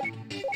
Thank you.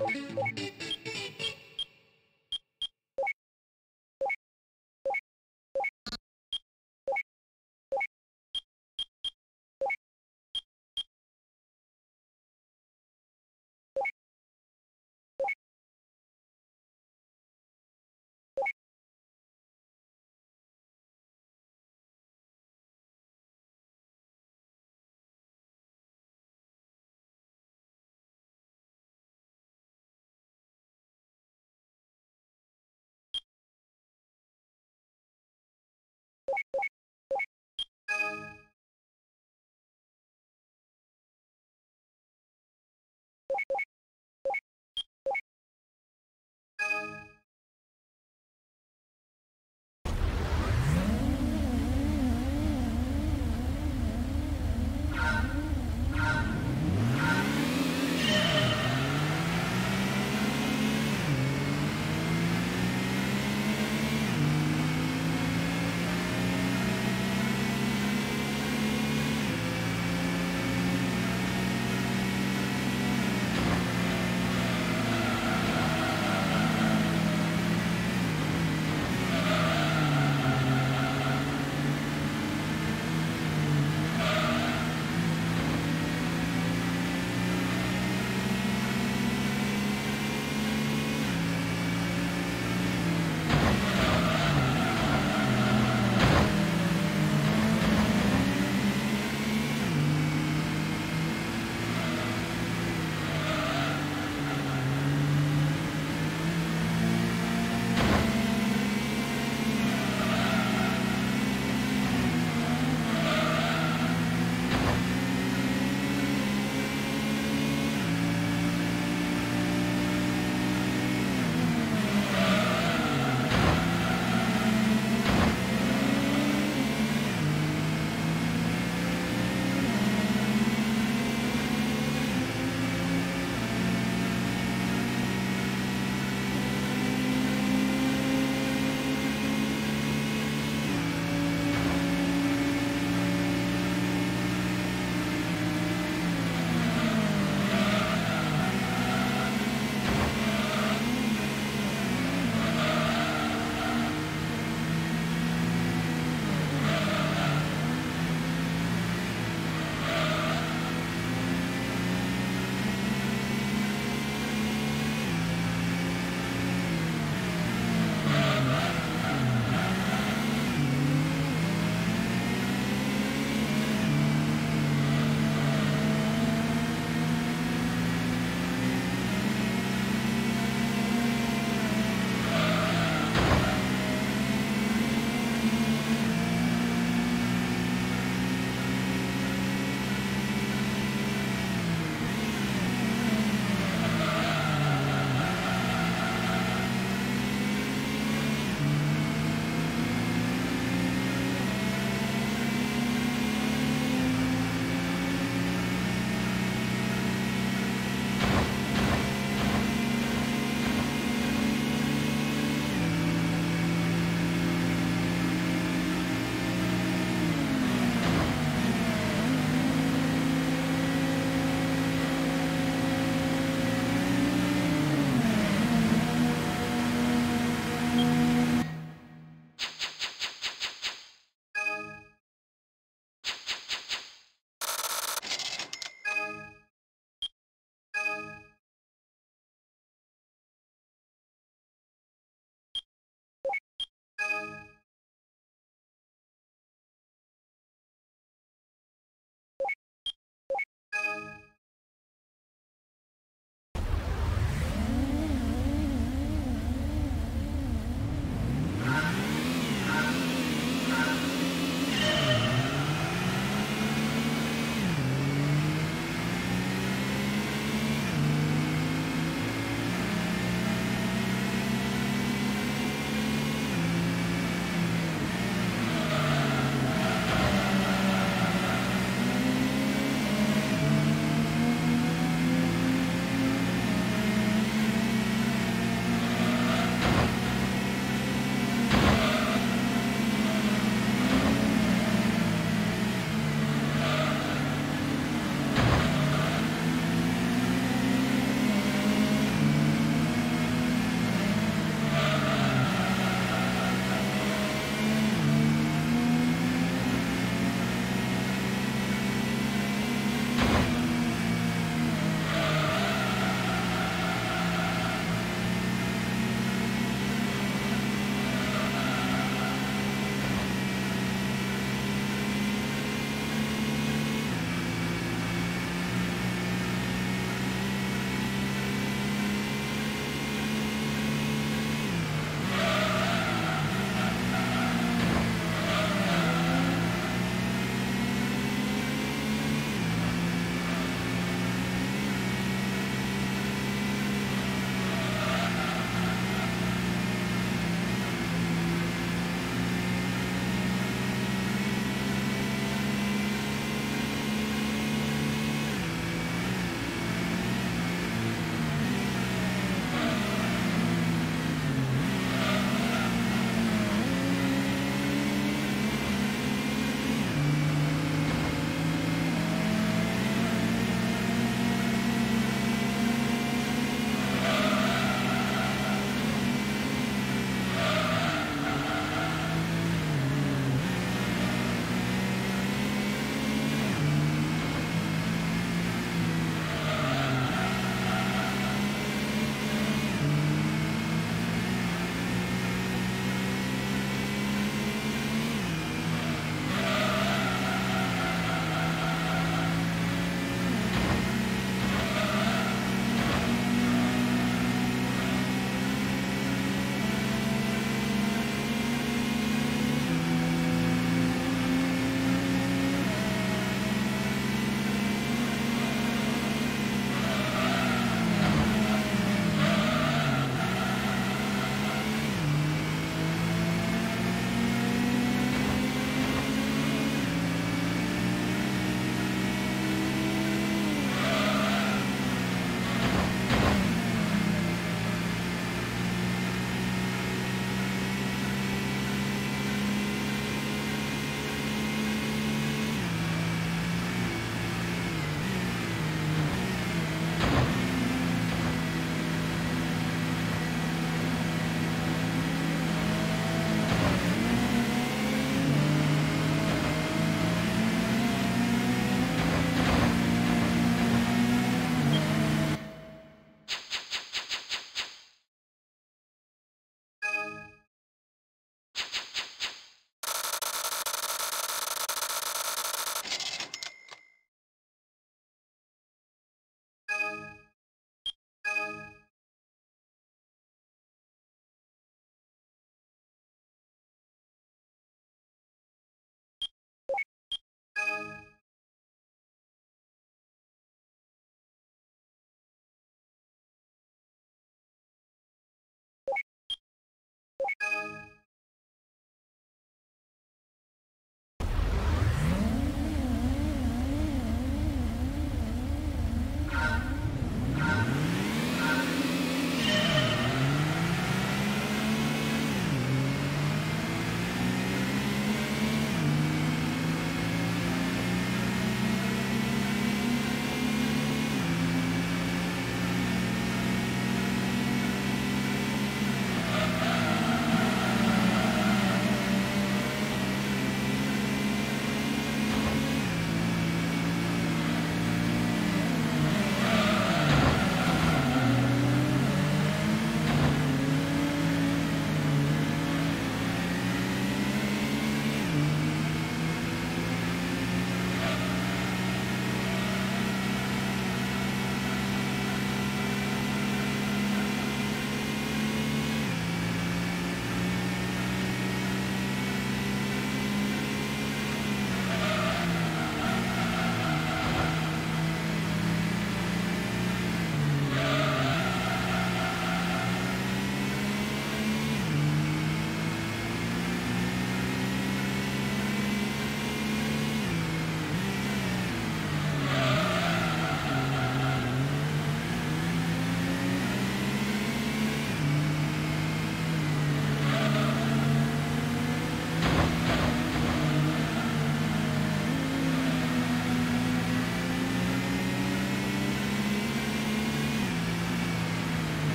もう。